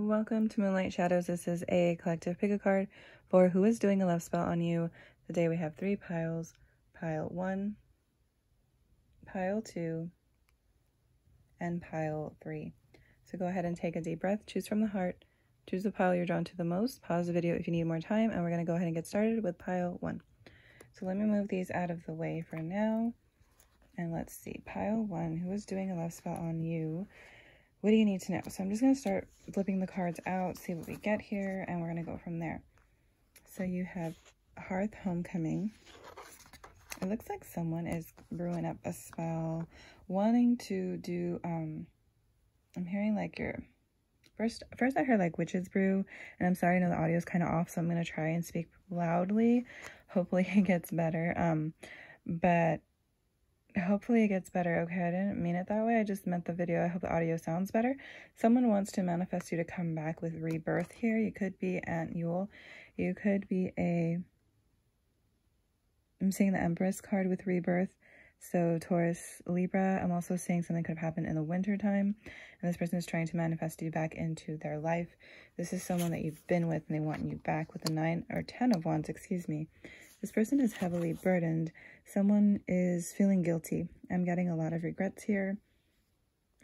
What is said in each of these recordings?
Welcome to Moonlight Shadows. This is a collective pick a card for who is doing a love spell on you. Today we have three piles. Pile one, pile two, and pile three. So go ahead and take a deep breath. Choose from the heart. Choose the pile you're drawn to the most. Pause the video if you need more time. And we're going to go ahead and get started with pile one. So let me move these out of the way for now. And let's see. Pile one, who is doing a love spell on you? What do you need to know? So I'm just going to start flipping the cards out, see what we get here, and we're going to go from there. So you have Hearth Homecoming. It looks like someone is brewing up a spell, wanting to do, um, I'm hearing like your, first, first I heard like witches Brew, and I'm sorry, I know the audio is kind of off, so I'm going to try and speak loudly. Hopefully it gets better. Um, but hopefully it gets better. Okay, I didn't mean it that way. I just meant the video. I hope the audio sounds better. Someone wants to manifest you to come back with rebirth here. You could be Aunt Yule. You could be a... I'm seeing the Empress card with rebirth. So Taurus, Libra. I'm also seeing something could have happened in the winter time. And this person is trying to manifest you back into their life. This is someone that you've been with and they want you back with the 9 or 10 of wands, excuse me. This person is heavily burdened. Someone is feeling guilty. I'm getting a lot of regrets here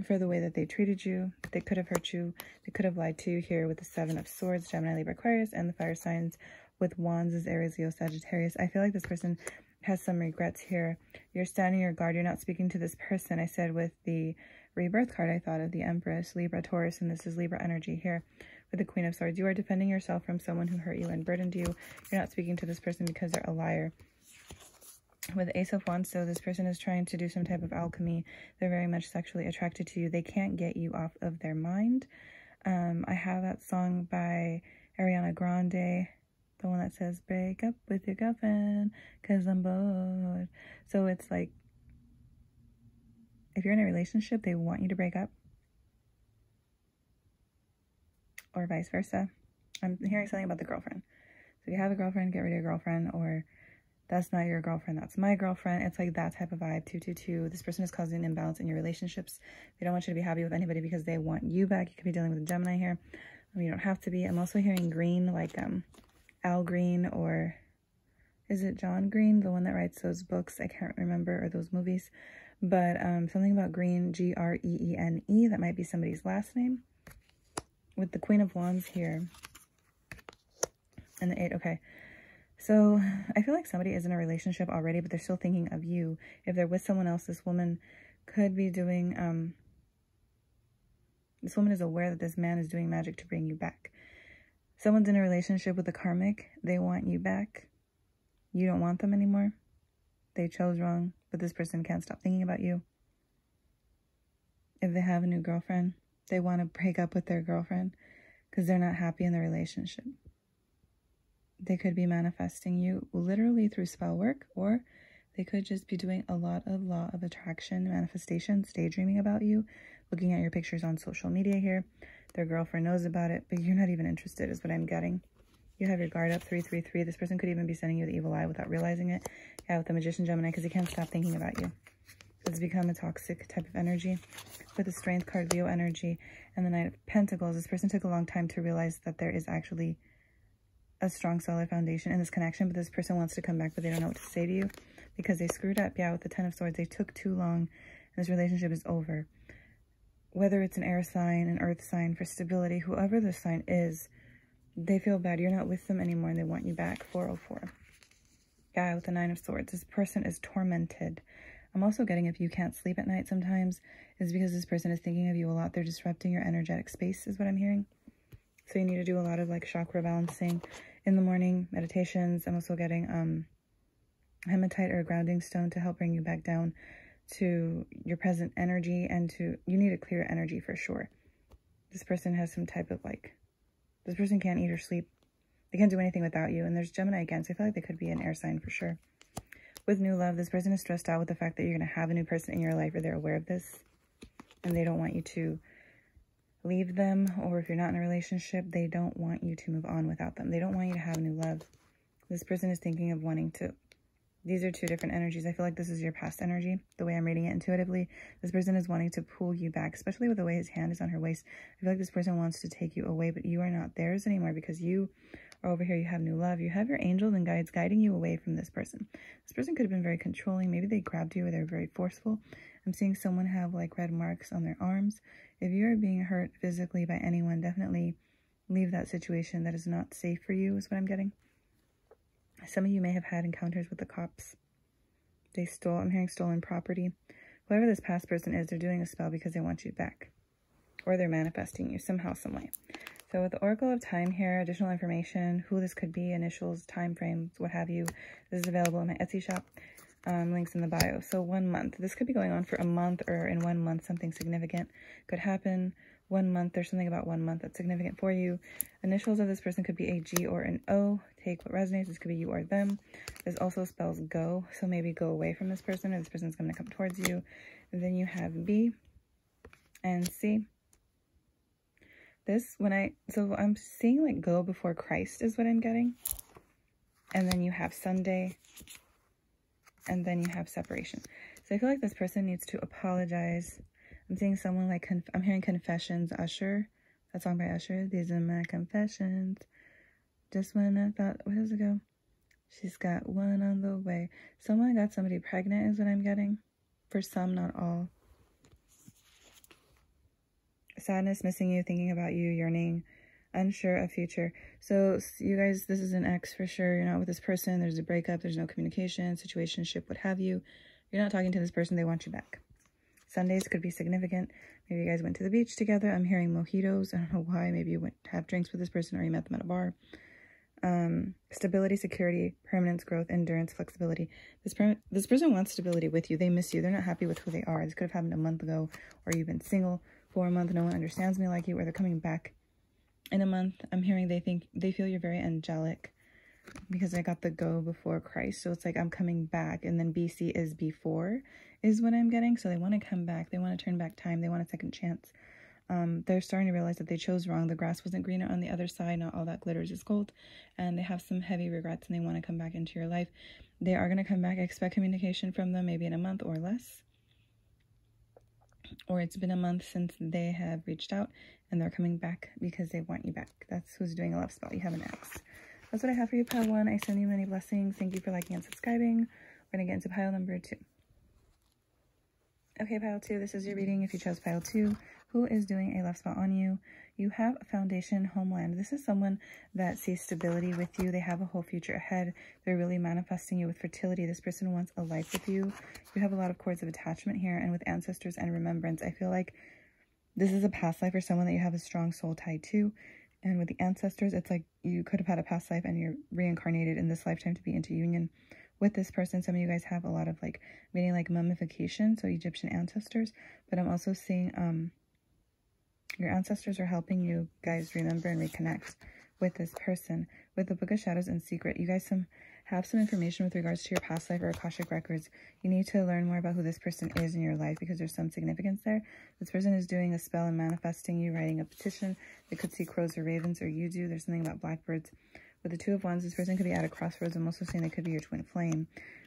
for the way that they treated you. They could have hurt you. They could have lied to you here with the Seven of Swords, Gemini, Libra, Aquarius, and the fire signs with Wands is Aries, Leo, Sagittarius. I feel like this person has some regrets here. You're standing your guard. You're not speaking to this person. I said with the rebirth card, I thought of the Empress, Libra, Taurus, and this is Libra energy here with the Queen of Swords. You are defending yourself from someone who hurt you and burdened you. You're not speaking to this person because they're a liar. With Ace of Wands, so this person is trying to do some type of alchemy. They're very much sexually attracted to you. They can't get you off of their mind. Um, I have that song by Ariana Grande, the one that says, break up with your girlfriend, cause I'm bored. So it's like, if you're in a relationship, they want you to break up or vice versa. I'm hearing something about the girlfriend. So you have a girlfriend, get rid of your girlfriend, or that's not your girlfriend, that's my girlfriend. It's like that type of vibe, 222. This person is causing an imbalance in your relationships. They don't want you to be happy with anybody because they want you back. You could be dealing with a Gemini here. I mean, you don't have to be. I'm also hearing green, like um, Al Green, or is it John Green, the one that writes those books? I can't remember, or those movies. But um, something about green, G-R-E-E-N-E, -E -E, that might be somebody's last name with the Queen of Wands here and the Eight. Okay. So I feel like somebody is in a relationship already, but they're still thinking of you. If they're with someone else, this woman could be doing, um, this woman is aware that this man is doing magic to bring you back. Someone's in a relationship with a karmic. They want you back. You don't want them anymore. They chose wrong, but this person can't stop thinking about you. If they have a new girlfriend, they want to break up with their girlfriend because they're not happy in the relationship. They could be manifesting you literally through spell work, or they could just be doing a lot of law of attraction manifestations, daydreaming about you, looking at your pictures on social media here. Their girlfriend knows about it, but you're not even interested, is what I'm getting. You have your guard up 333. This person could even be sending you the evil eye without realizing it. Yeah, with the Magician Gemini, because he can't stop thinking about you. It's become a toxic type of energy. With the Strength card, Leo energy, and the Knight of Pentacles, this person took a long time to realize that there is actually a strong, solid foundation in this connection, but this person wants to come back, but they don't know what to say to you because they screwed up. Yeah, with the Ten of Swords, they took too long, and this relationship is over. Whether it's an air sign, an earth sign, for stability, whoever the sign is, they feel bad. You're not with them anymore, and they want you back. 404. Guy with the Nine of Swords. This person is tormented. I'm also getting if you can't sleep at night sometimes is because this person is thinking of you a lot. They're disrupting your energetic space is what I'm hearing. So you need to do a lot of like chakra balancing in the morning, meditations. I'm also getting um, hematite or a grounding stone to help bring you back down to your present energy and to, you need a clear energy for sure. This person has some type of like, this person can't eat or sleep. They can't do anything without you. And there's Gemini again, so I feel like they could be an air sign for sure with new love, this person is stressed out with the fact that you're going to have a new person in your life or they're aware of this and they don't want you to leave them or if you're not in a relationship, they don't want you to move on without them. They don't want you to have a new love. This person is thinking of wanting to these are two different energies. I feel like this is your past energy, the way I'm reading it intuitively. This person is wanting to pull you back, especially with the way his hand is on her waist. I feel like this person wants to take you away, but you are not theirs anymore because you over here. You have new love. You have your angels and guides guiding you away from this person. This person could have been very controlling. Maybe they grabbed you or they're very forceful. I'm seeing someone have like red marks on their arms. If you are being hurt physically by anyone, definitely leave that situation. That is not safe for you is what I'm getting. Some of you may have had encounters with the cops. They stole, I'm hearing stolen property. Whoever this past person is, they're doing a spell because they want you back. Or they're manifesting you somehow, some way. So with the Oracle of Time here, additional information, who this could be, initials, time frames, what have you. This is available in my Etsy shop. Um, links in the bio. So one month. This could be going on for a month or in one month something significant could happen one month. There's something about one month that's significant for you. Initials of this person could be a G or an O. Take what resonates. This could be you or them. This also spells go. So maybe go away from this person or this person's going to come towards you. And then you have B and C. This, when I, so I'm seeing like go before Christ is what I'm getting. And then you have Sunday. And then you have separation. So I feel like this person needs to apologize I'm seeing someone like, I'm hearing Confessions, Usher. That song by Usher. These are my confessions. Just when I thought, where does it go? She's got one on the way. Someone got somebody pregnant is what I'm getting. For some, not all. Sadness, missing you, thinking about you, yearning, unsure of future. So you guys, this is an ex for sure. You're not with this person. There's a breakup. There's no communication, situationship, what have you. You're not talking to this person. They want you back. Sundays could be significant. Maybe you guys went to the beach together. I'm hearing mojitos. I don't know why. Maybe you went to have drinks with this person or you met them at a bar. Um, stability, security, permanence, growth, endurance, flexibility. This, this person wants stability with you. They miss you. They're not happy with who they are. This could have happened a month ago or you've been single for a month. No one understands me like you or they're coming back in a month. I'm hearing they think they feel you're very angelic because I got the go before Christ. So it's like I'm coming back and then BC is before is what I'm getting. So they want to come back. They want to turn back time. They want a second chance. Um, they're starting to realize that they chose wrong. The grass wasn't greener on the other side. Not all that glitters is gold. And they have some heavy regrets and they want to come back into your life. They are going to come back. expect communication from them maybe in a month or less. Or it's been a month since they have reached out and they're coming back because they want you back. That's who's doing a love spell. You have an ex. That's what I have for you, pile one. I send you many blessings. Thank you for liking and subscribing. We're going to get into pile number two. Okay, pile two, this is your reading. If you chose pile two, who is doing a love spot on you? You have a foundation homeland. This is someone that sees stability with you. They have a whole future ahead. They're really manifesting you with fertility. This person wants a life with you. You have a lot of cords of attachment here and with ancestors and remembrance. I feel like this is a past life for someone that you have a strong soul tied to. And with the ancestors, it's like you could have had a past life and you're reincarnated in this lifetime to be into union with this person. Some of you guys have a lot of like meaning like mummification, so Egyptian ancestors. But I'm also seeing um your ancestors are helping you guys remember and reconnect with this person. With the Book of Shadows and Secret, you guys some have some information with regards to your past life or Akashic records. You need to learn more about who this person is in your life because there's some significance there. This person is doing a spell and manifesting you, writing a petition. They could see crows or ravens or you do. There's something about blackbirds. With the Two of Wands, this person could be at a crossroads. I'm also saying they could be your twin flame.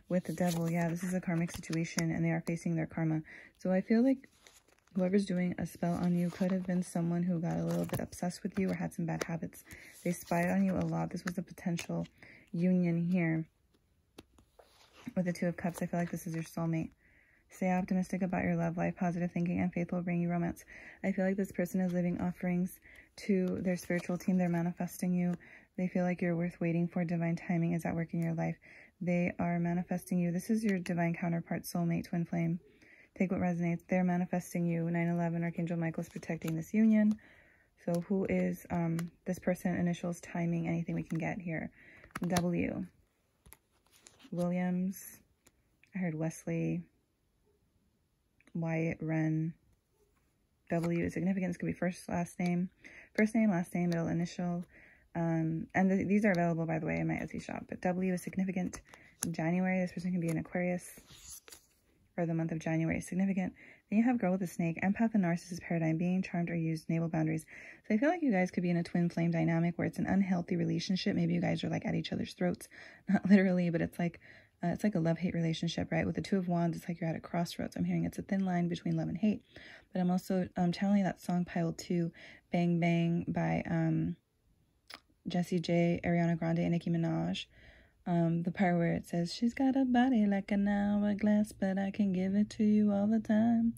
With the Devil, yeah, this is a karmic situation and they are facing their karma. So I feel like whoever's doing a spell on you could have been someone who got a little bit obsessed with you or had some bad habits. They spied on you a lot. This was a potential union here. With the Two of Cups, I feel like this is your soulmate. Stay optimistic about your love life. Positive thinking and faith will bring you romance. I feel like this person is living offerings to their spiritual team. They're manifesting you. They feel like you're worth waiting for. Divine timing is at work in your life. They are manifesting you. This is your divine counterpart, soulmate, twin flame. Take what resonates. They're manifesting you. 9-11, Archangel Michael is protecting this union. So who is um, this person? Initials, timing, anything we can get here. W. Williams. I heard Wesley. Wyatt, Wren. W. Significance could be first, last name. First name, last name, middle initial. Um, and th these are available, by the way, in my Etsy shop. But W is significant. January, this person can be an Aquarius. Or the month of January is significant. Then you have Girl with a Snake, Empath and Narcissist Paradigm, Being Charmed or Used, Naval Boundaries. So I feel like you guys could be in a twin flame dynamic where it's an unhealthy relationship. Maybe you guys are like at each other's throats. Not literally, but it's like Uh, it's like a love hate relationship, right? With the Two of Wands, it's like you're at a crossroads. I'm hearing it's a thin line between love and hate. But I'm also um, you that song Pile 2, Bang Bang by um, Jessie J, Ariana Grande, and Nicki Minaj. Um, the part where it says, She's got a body like an hourglass, but I can give it to you all the time.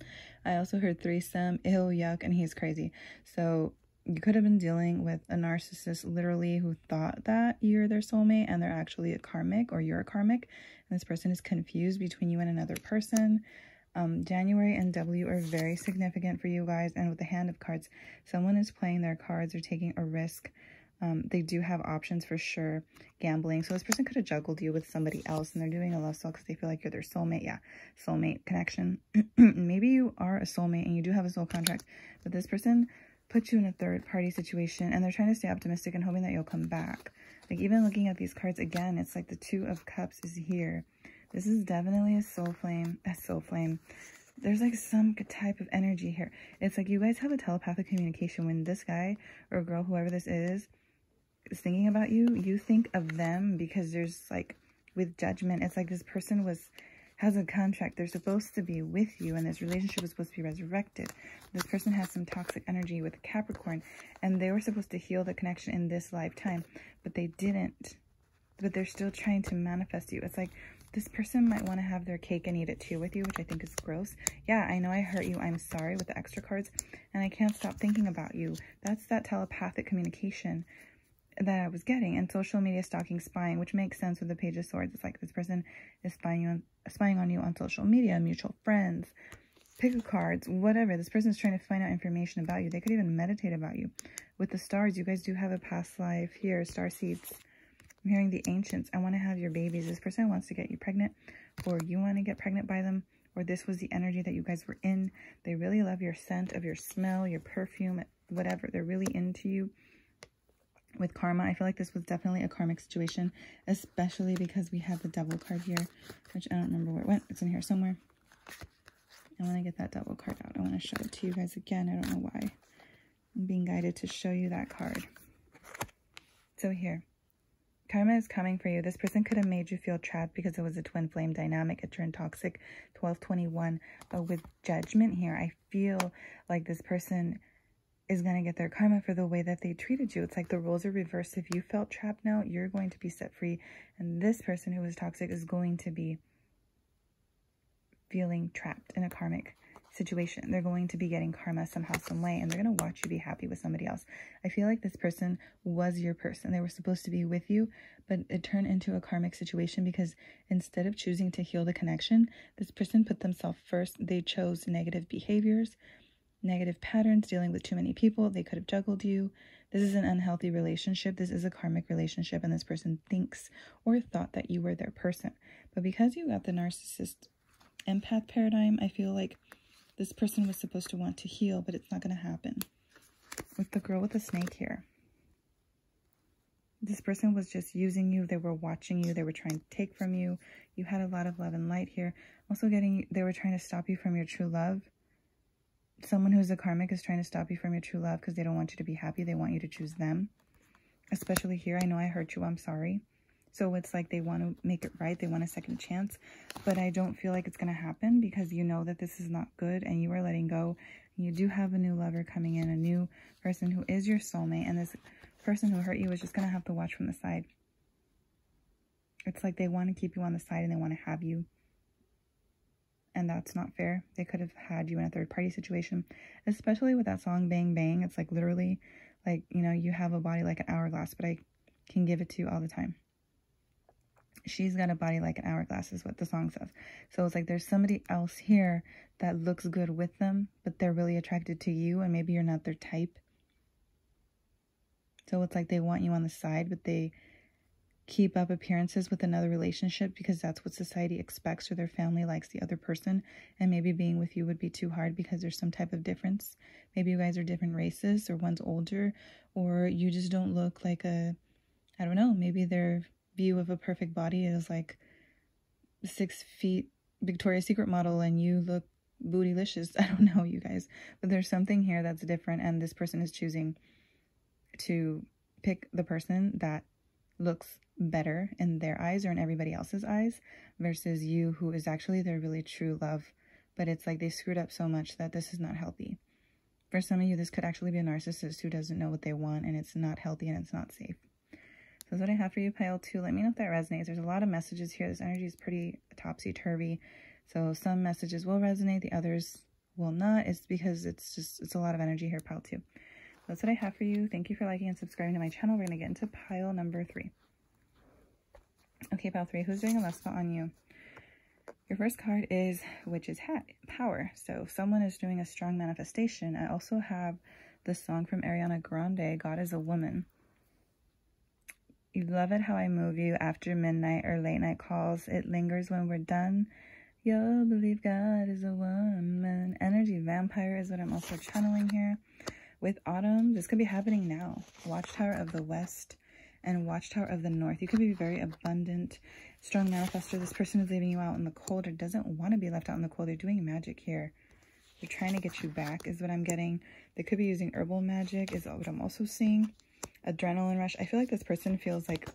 I also heard threesome, ill, yuck, and he's crazy. So you could have been dealing with a narcissist literally who thought that you're their soulmate and they're actually a karmic or you're a karmic. And this person is confused between you and another person. Um, January and W are very significant for you guys. And with the hand of cards, someone is playing their cards or taking a risk um, they do have options for sure. Gambling. So this person could have juggled you with somebody else and they're doing a love spell because they feel like you're their soulmate. Yeah, soulmate connection. Maybe you are a soulmate and you do have a soul contract, but this person puts you in a third party situation and they're trying to stay optimistic and hoping that you'll come back. Like even looking at these cards again, it's like the two of cups is here. This is definitely a soul flame, a soul flame there's like some type of energy here. It's like you guys have a telepathic communication when this guy or girl, whoever this is, is thinking about you, you think of them because there's like with judgment, it's like this person was has a contract. They're supposed to be with you and this relationship is supposed to be resurrected. This person has some toxic energy with Capricorn and they were supposed to heal the connection in this lifetime, but they didn't. But they're still trying to manifest you. It's like this person might want to have their cake and eat it too with you, which I think is gross. Yeah, I know I hurt you. I'm sorry with the extra cards and I can't stop thinking about you. That's that telepathic communication that I was getting and social media stalking spying, which makes sense with the Page of Swords. It's like this person is spying on spying on you on social media, mutual friends, pick a cards, whatever. This person is trying to find out information about you. They could even meditate about you. With the stars, you guys do have a past life here, star seeds. I'm hearing the ancients. I want to have your babies. This person wants to get you pregnant, or you want to get pregnant by them, or this was the energy that you guys were in. They really love your scent of your smell, your perfume, whatever. They're really into you with karma. I feel like this was definitely a karmic situation, especially because we have the devil card here, which I don't remember where it went. It's in here somewhere. I want to get that devil card out. I want to show it to you guys again. I don't know why. I'm being guided to show you that card. So here, karma is coming for you. This person could have made you feel trapped because it was a twin flame dynamic. It turned toxic 1221. But with judgment here, I feel like this person is going to get their karma for the way that they treated you. It's like the roles are reversed. If you felt trapped now, you're going to be set free. And this person who was toxic is going to be feeling trapped in a karmic situation. They're going to be getting karma somehow, some way, and they're going to watch you be happy with somebody else. I feel like this person was your person. They were supposed to be with you, but it turned into a karmic situation because instead of choosing to heal the connection, this person put themselves first. They chose negative behaviors negative patterns, dealing with too many people. They could have juggled you. This is an unhealthy relationship. This is a karmic relationship, and this person thinks or thought that you were their person. But because you got the narcissist empath paradigm, I feel like this person was supposed to want to heal, but it's not going to happen. With the girl with the snake here, this person was just using you. They were watching you. They were trying to take from you. You had a lot of love and light here. Also getting, they were trying to stop you from your true love someone who's a karmic is trying to stop you from your true love because they don't want you to be happy. They want you to choose them. Especially here, I know I hurt you. I'm sorry. So it's like they want to make it right. They want a second chance. But I don't feel like it's going to happen because you know that this is not good and you are letting go. You do have a new lover coming in, a new person who is your soulmate. And this person who hurt you is just going to have to watch from the side. It's like they want to keep you on the side and they want to have you and that's not fair. They could have had you in a third party situation, especially with that song Bang Bang. It's like literally like, you know, you have a body like an hourglass, but I can give it to you all the time. She's got a body like an hourglass is what the song says. So it's like there's somebody else here that looks good with them, but they're really attracted to you and maybe you're not their type. So it's like they want you on the side, but they keep up appearances with another relationship because that's what society expects or their family likes the other person. And maybe being with you would be too hard because there's some type of difference. Maybe you guys are different races or one's older or you just don't look like a i don't know maybe their view of a perfect body is like six feet victoria's secret model and you look bootylicious. I don't know you guys. But there's something here that's different and this person is choosing to pick the person that looks better in their eyes or in everybody else's eyes versus you who is actually their really true love. But it's like they screwed up so much that this is not healthy. For some of you, this could actually be a narcissist who doesn't know what they want and it's not healthy and it's not safe. So that's what I have for you, pile two. Let me know if that resonates. There's a lot of messages here. This energy is pretty topsy-turvy. So some messages will resonate, the others will not. It's because it's just, it's a lot of energy here, pile two. That's what I have for you. Thank you for liking and subscribing to my channel. We're going to get into pile number three. Okay, pile three, who's doing a love on you? Your first card is Witch's Hat, Power. So someone is doing a strong manifestation. I also have the song from Ariana Grande, God is a Woman. You love it how I move you after midnight or late night calls. It lingers when we're done. You'll believe God is a woman. Energy vampire is what I'm also channeling here. With autumn, this could be happening now. Watchtower of the West and Watchtower of the North. You could be very abundant, strong manifester. This person is leaving you out in the cold or doesn't want to be left out in the cold. They're doing magic here. They're trying to get you back is what I'm getting. They could be using herbal magic is what I'm also seeing. Adrenaline rush. I feel like this person feels like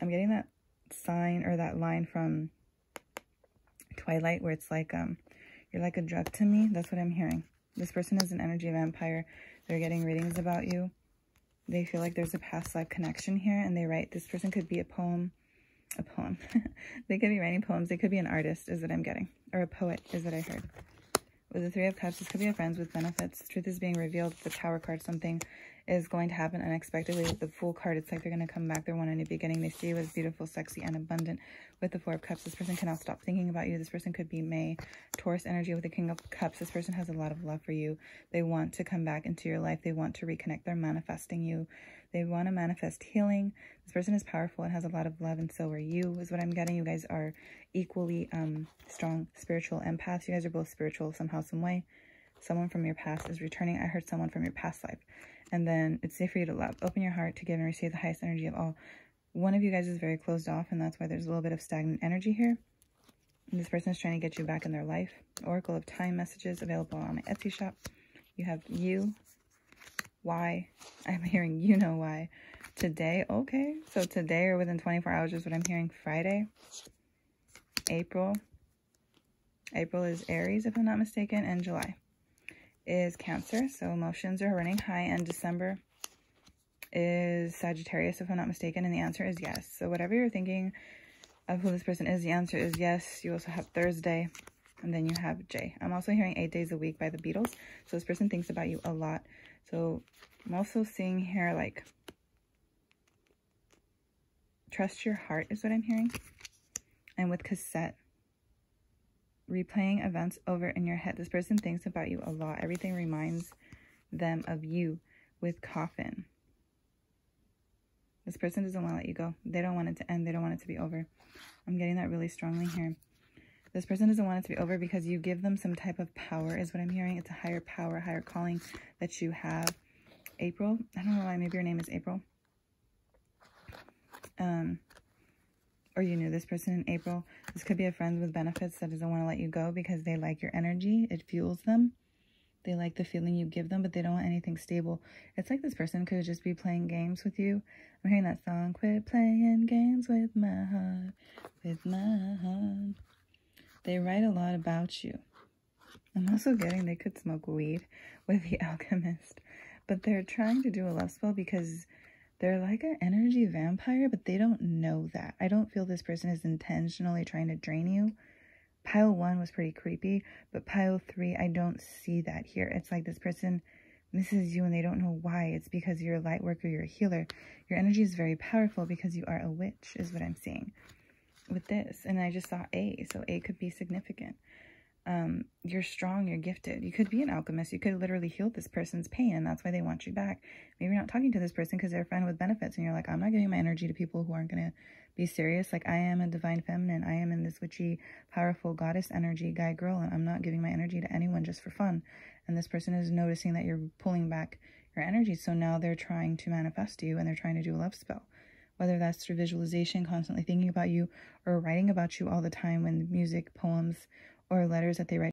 I'm getting that sign or that line from Twilight where it's like, um, you're like a drug to me. That's what I'm hearing. This person is an energy vampire. They're getting readings about you. They feel like there's a past life connection here and they write this person could be a poem a poem. They could be writing poems. They could be an artist is what i'm getting or a poet is what i heard. With the three of cups this could be a friends with benefits. Truth is being revealed. The tower card something is going to happen unexpectedly with the Fool card. It's like they're going to come back. They want a new beginning. They see you as beautiful, sexy, and abundant. With the Four of Cups, this person cannot stop thinking about you. This person could be May. Taurus energy with the King of Cups. This person has a lot of love for you. They want to come back into your life. They want to reconnect. They're manifesting you. They want to manifest healing. This person is powerful and has a lot of love, and so are you, is what I'm getting. You guys are equally um, strong spiritual empaths. You guys are both spiritual somehow, some way. Someone from your past is returning. I heard someone from your past life. And then it's safe for you to love. Open your heart to give and receive the highest energy of all. One of you guys is very closed off, and that's why there's a little bit of stagnant energy here. And this person is trying to get you back in their life. Oracle of Time messages available on my Etsy shop. You have you. Why? I'm hearing you know why. Today, okay. So today or within 24 hours is what I'm hearing. Friday. April. April is Aries, if I'm not mistaken, and July is Cancer. So emotions are running high. And December is Sagittarius, if I'm not mistaken. And the answer is yes. So whatever you're thinking of who this person is, the answer is yes. You also have Thursday. And then you have Jay. I'm also hearing Eight Days a Week by the Beatles. So this person thinks about you a lot. So I'm also seeing here like trust your heart is what I'm hearing. And with cassette, replaying events over in your head. This person thinks about you a lot. Everything reminds them of you with coffin. This person doesn't want to let you go. They don't want it to end. They don't want it to be over. I'm getting that really strongly here. This person doesn't want it to be over because you give them some type of power is what I'm hearing. It's a higher power, higher calling that you have. April. I don't know why. Maybe your name is April. Um, or you knew this person in April. This could be a friend with benefits that doesn't want to let you go because they like your energy. It fuels them. They like the feeling you give them, but they don't want anything stable. It's like this person could just be playing games with you. I'm hearing that song, Quit Playing Games with My Heart, with My Heart. They write a lot about you. I'm also getting they could smoke weed with the alchemist, but they're trying to do a love spell because they're like an energy vampire, but they don't know that. I don't feel this person is intentionally trying to drain you. Pile one was pretty creepy, but pile three, I don't see that here. It's like this person misses you and they don't know why. It's because you're a light worker, you're a healer. Your energy is very powerful because you are a witch, is what I'm seeing with this. And I just saw A, so A could be significant um, you're strong, you're gifted. You could be an alchemist. You could literally heal this person's pain, and that's why they want you back. Maybe you're not talking to this person because they're friend with benefits, and you're like, I'm not giving my energy to people who aren't going to be serious. Like, I am a divine feminine. I am in this witchy, powerful goddess energy, guy, girl, and I'm not giving my energy to anyone just for fun. And this person is noticing that you're pulling back your energy, so now they're trying to manifest you, and they're trying to do a love spell. Whether that's through visualization, constantly thinking about you, or writing about you all the time when music, poems, or letters that they write